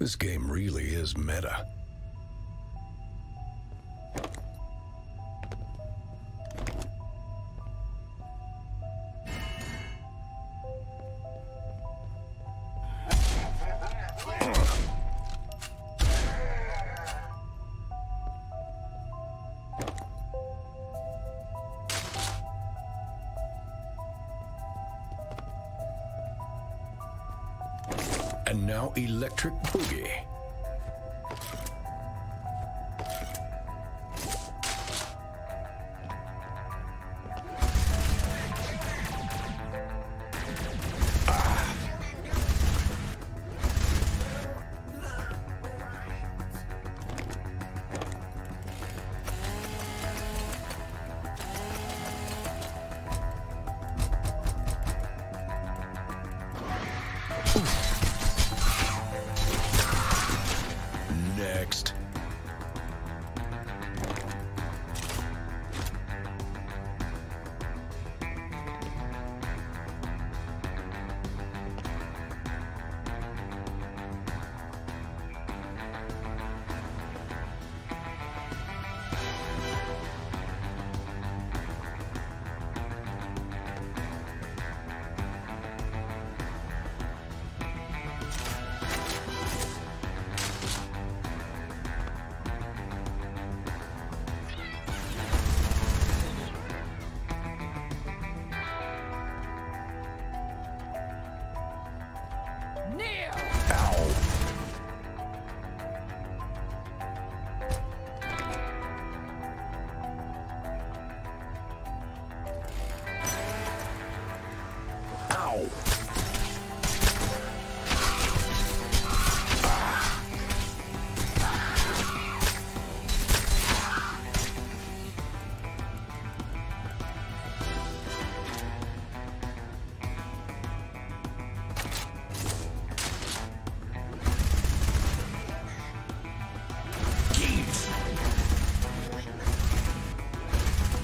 This game really is meta.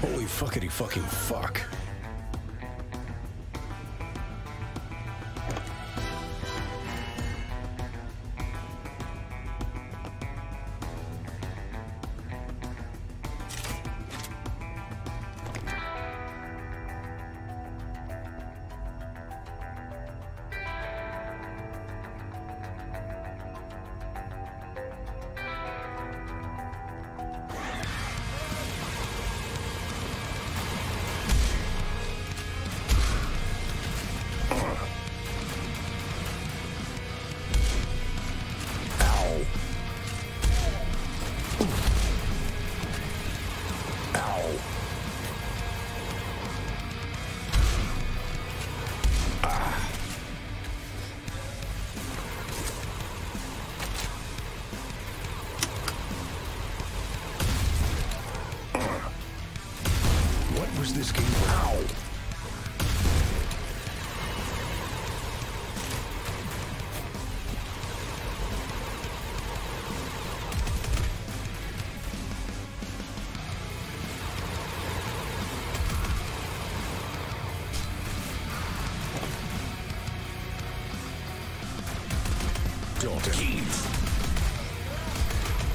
Holy fuckity fucking fuck. Dalton.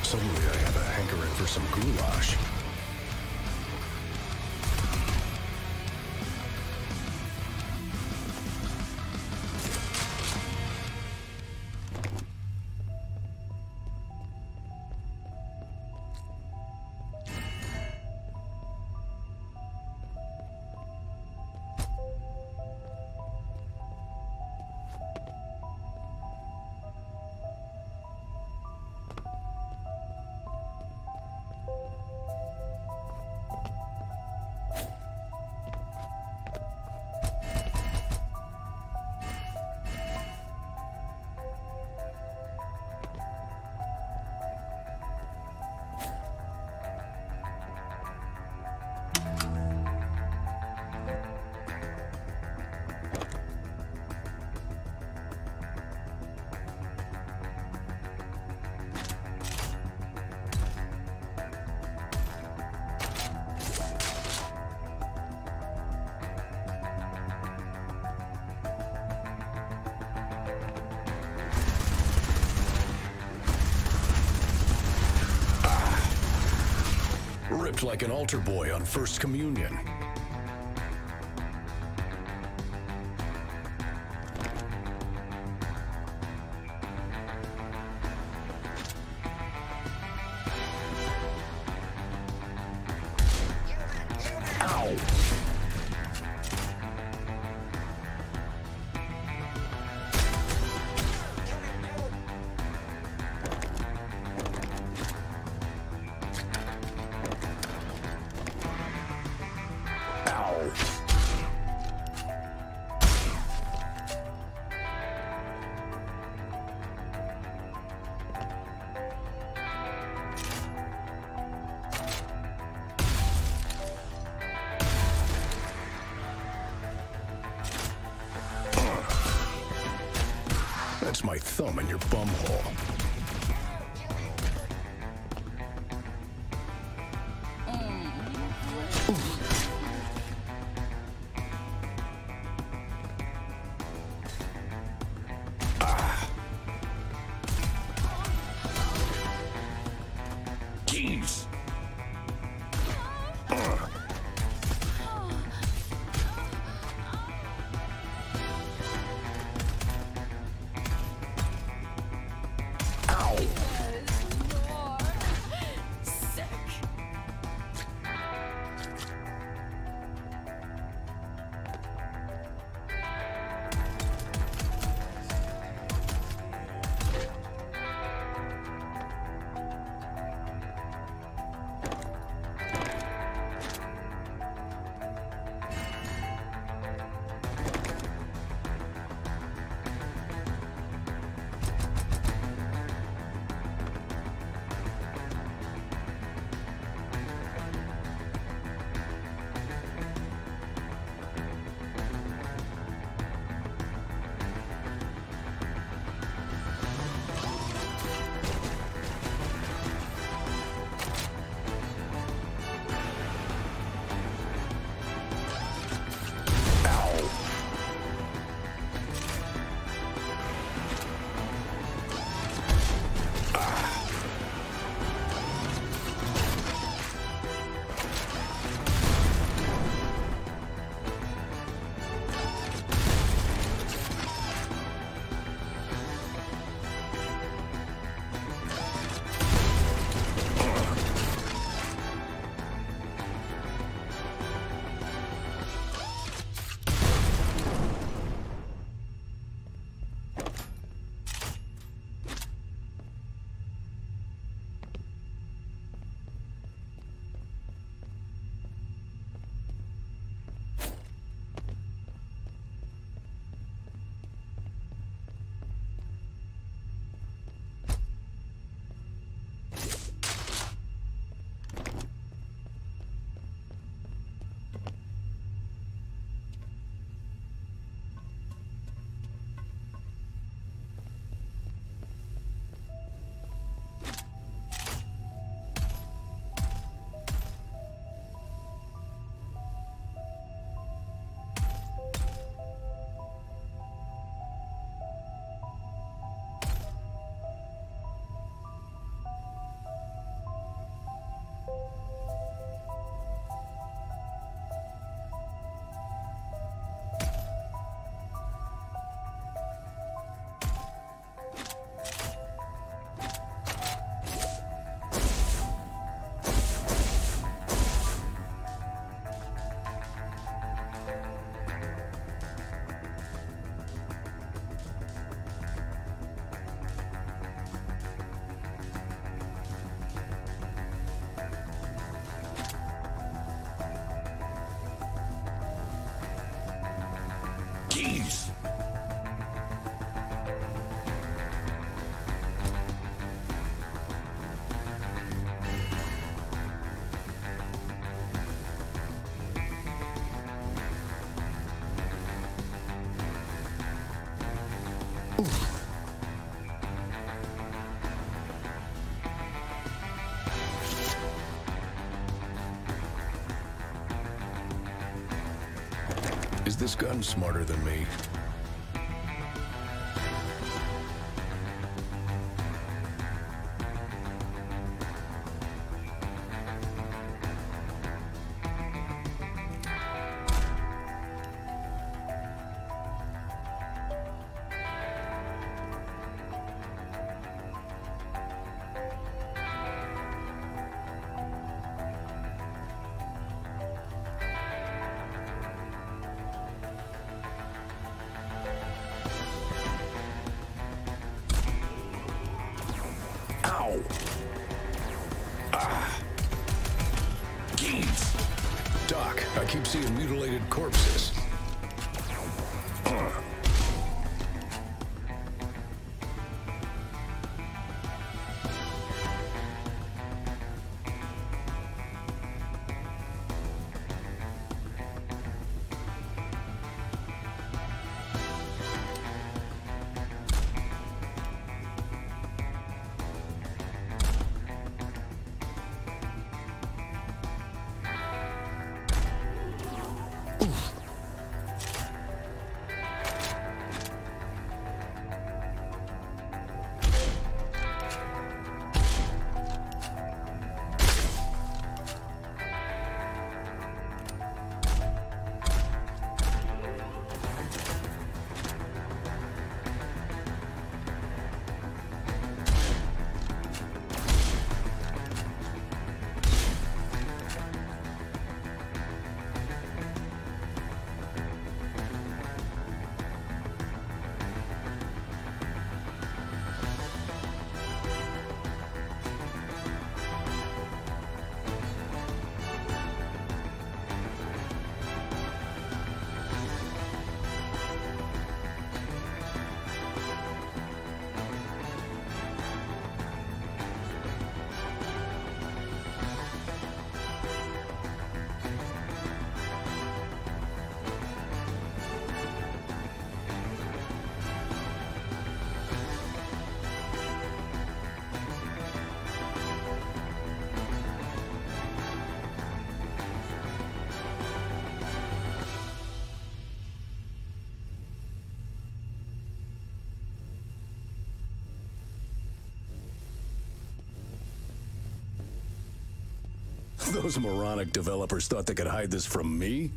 Suddenly I have a hankering for some goulash. ripped like an altar boy on First Communion. Gun smarter than me? Doc, I keep seeing mutilated corpses. Those moronic developers thought they could hide this from me?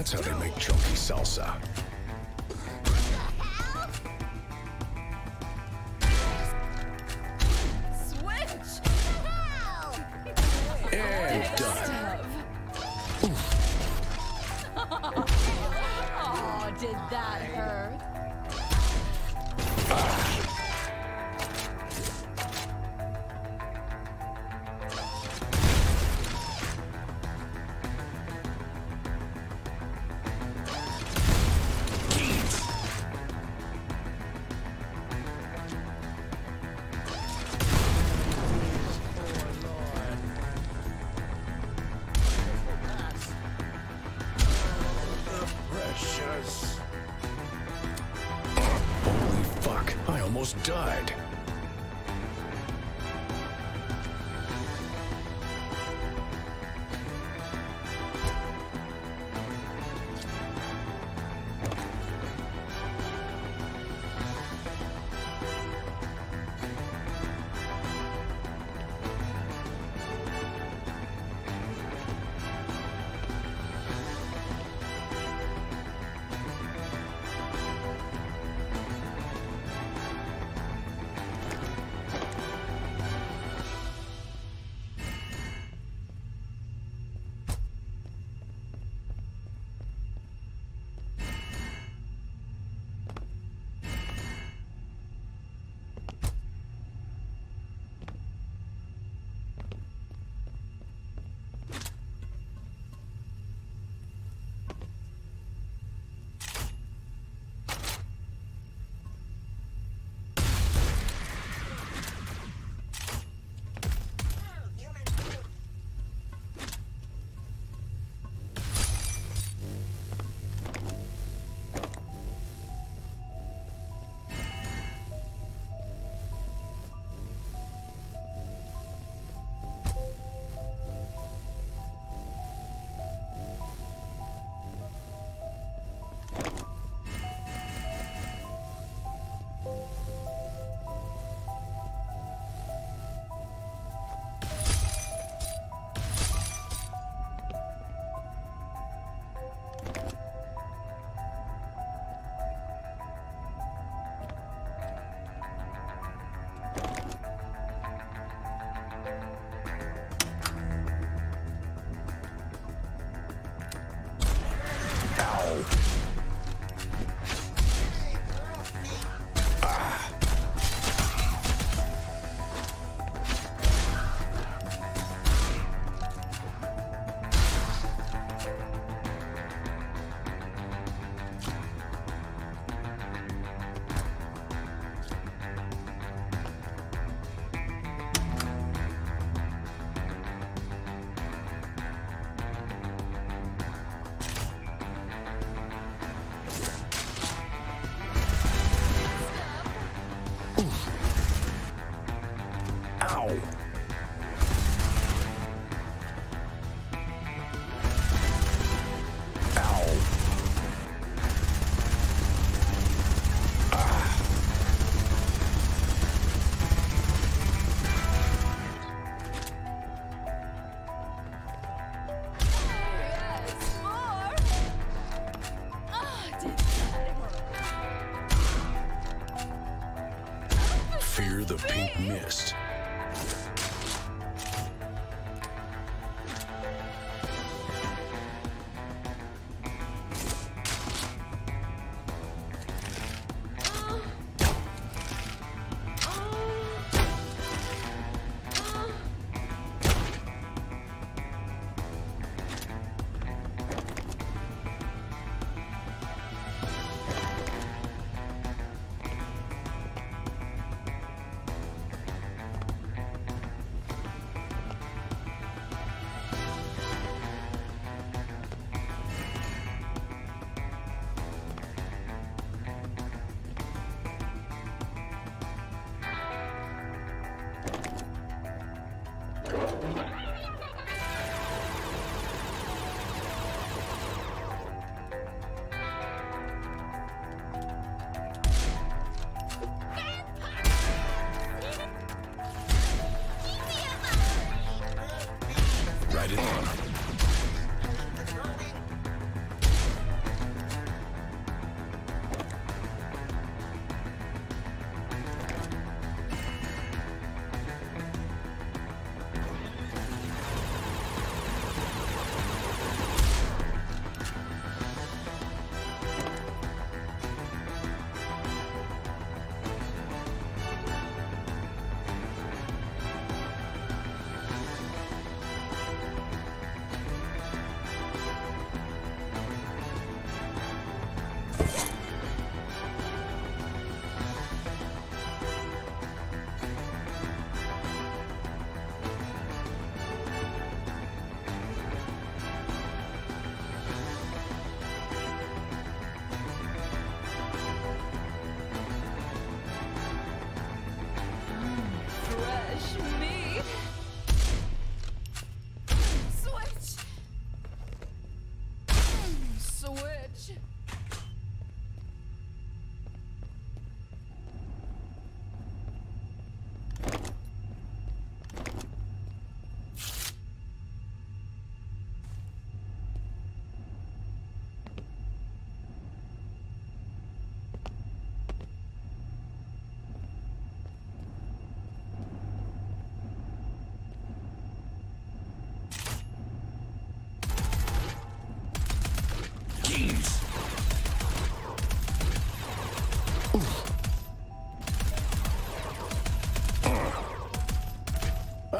That's how they make chunky salsa.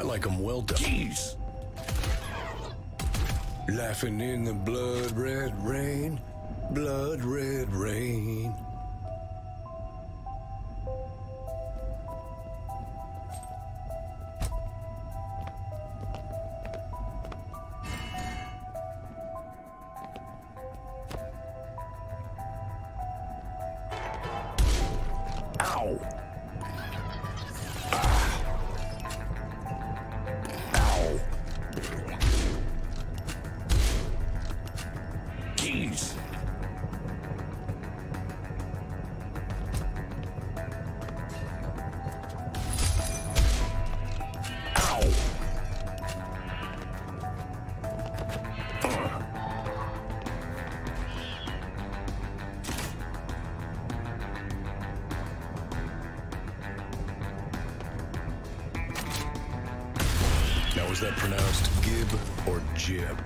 I like 'em well done. Jeez. Laughing in the blood red rain, blood red rain. Ow! Pronounced gib or jib?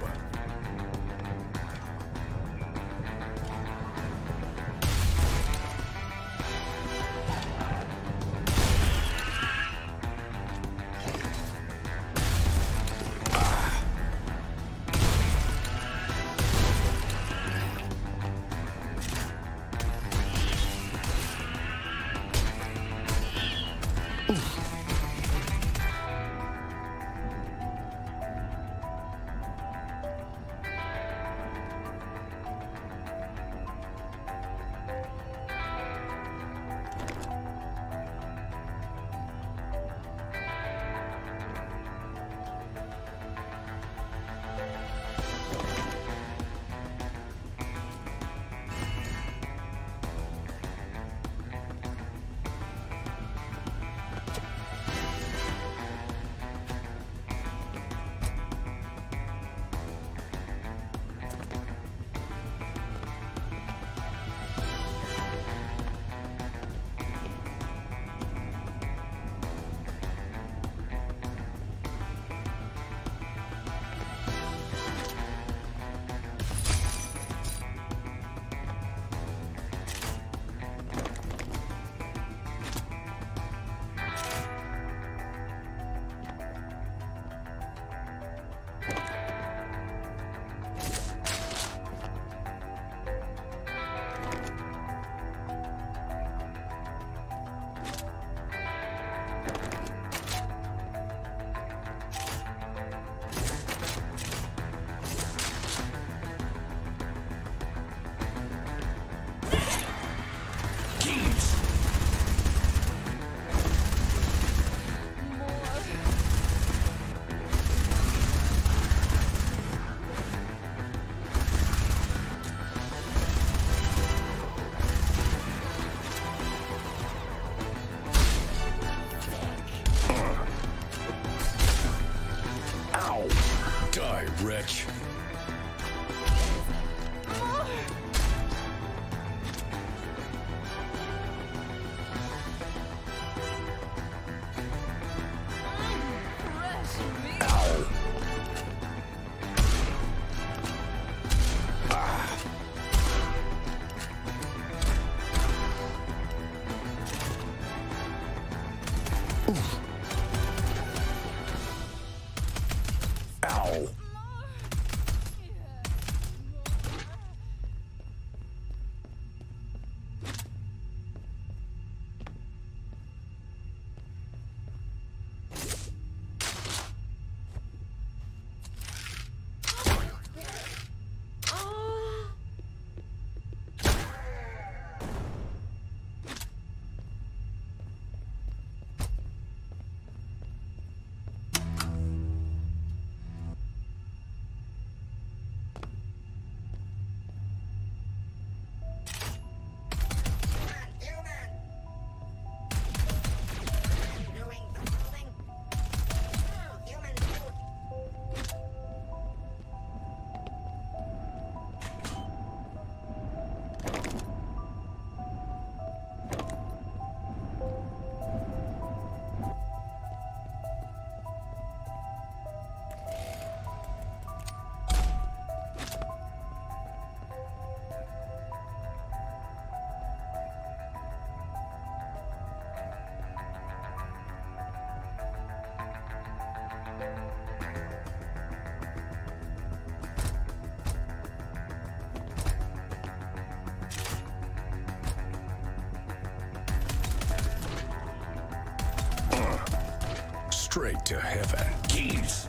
Straight to heaven. Jeez.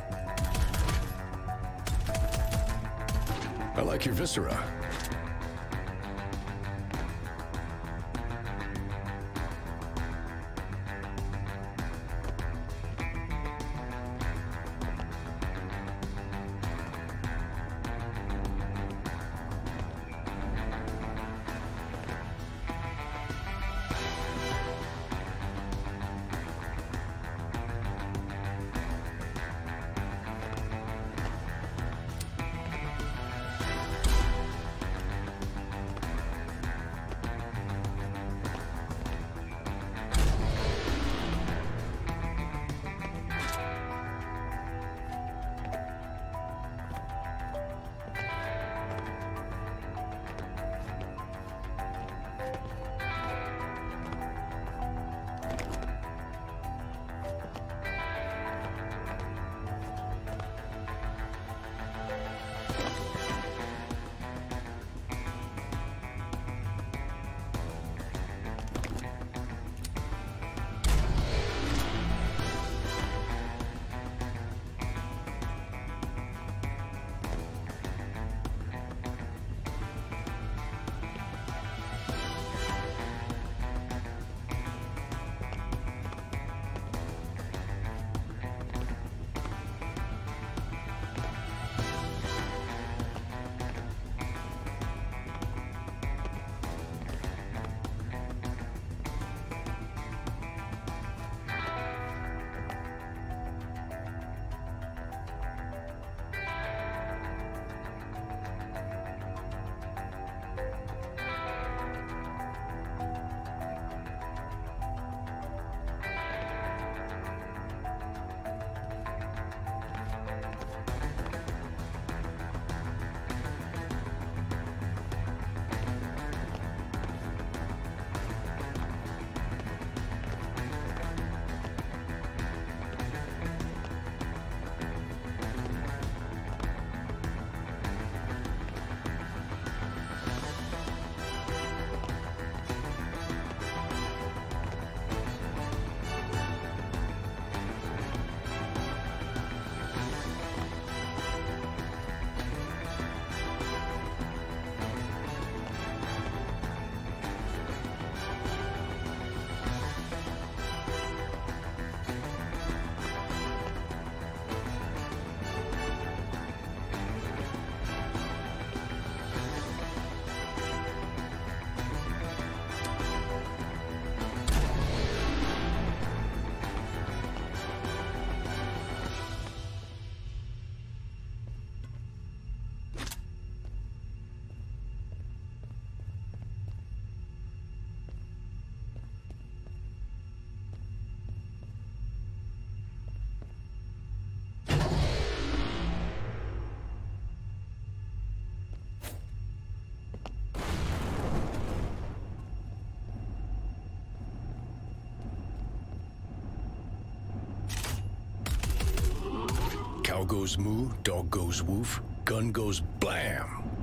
I like your viscera. Goes moo, dog goes woof, gun goes blam.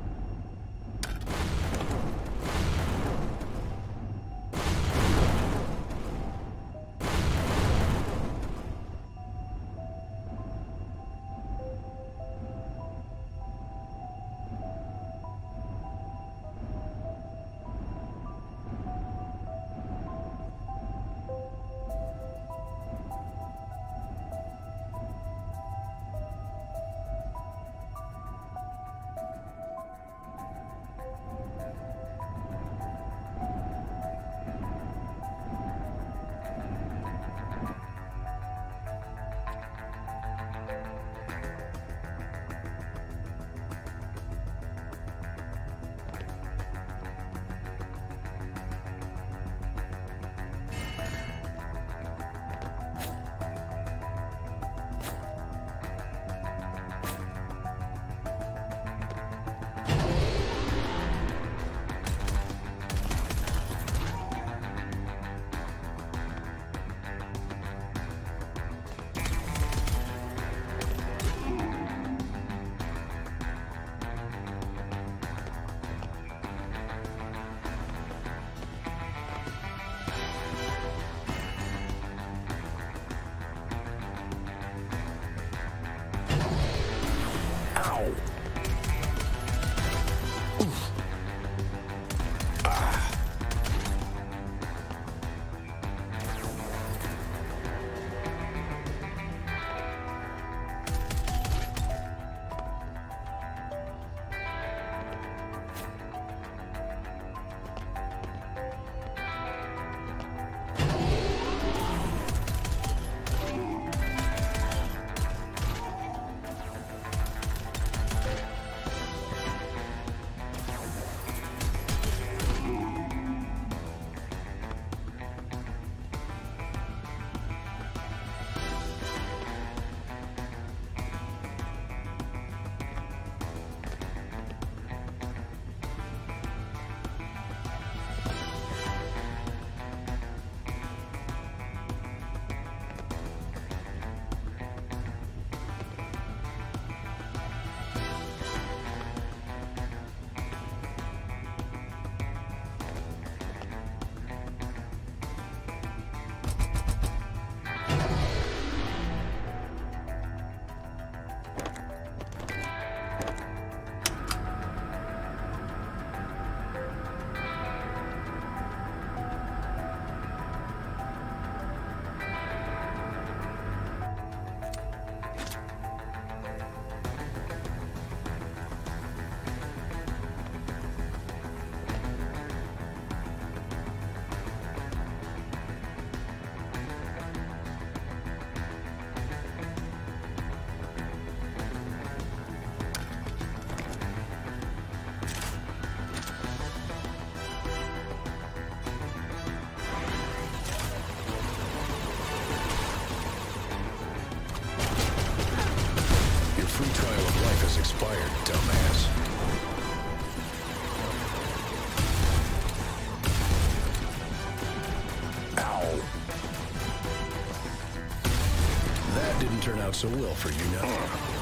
Turn so well for you now.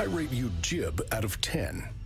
I rate you Jib out of 10.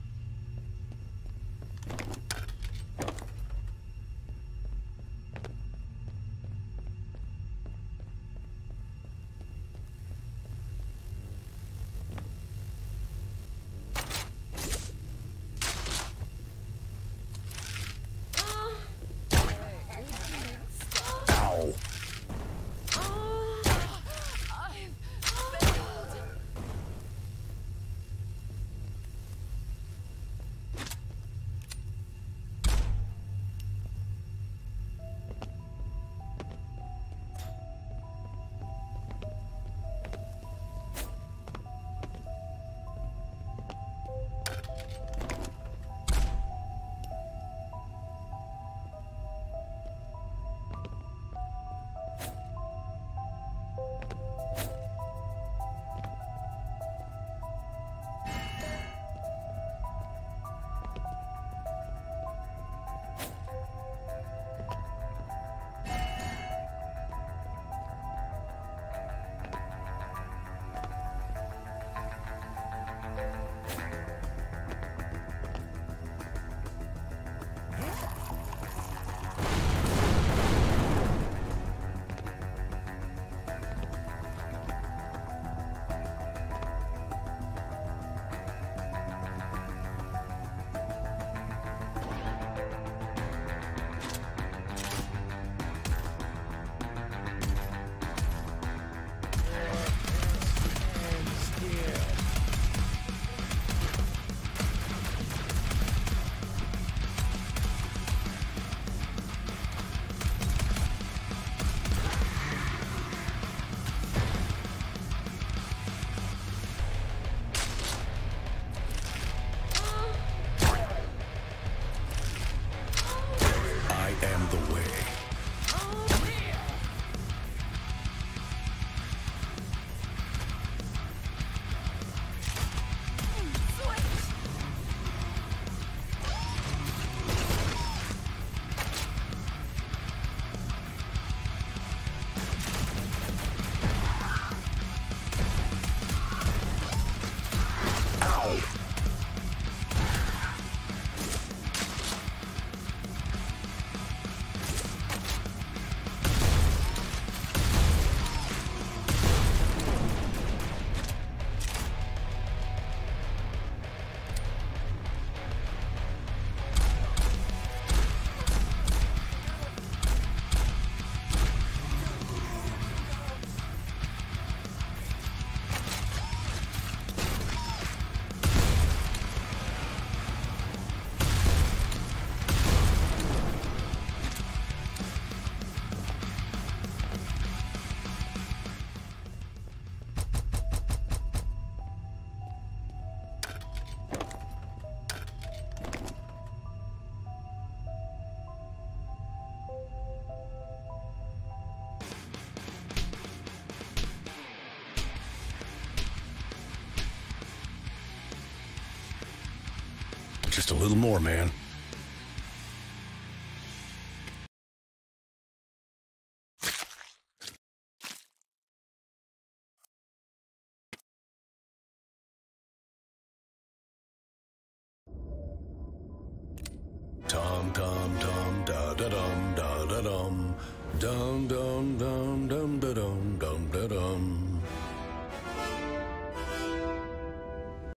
Little more, man.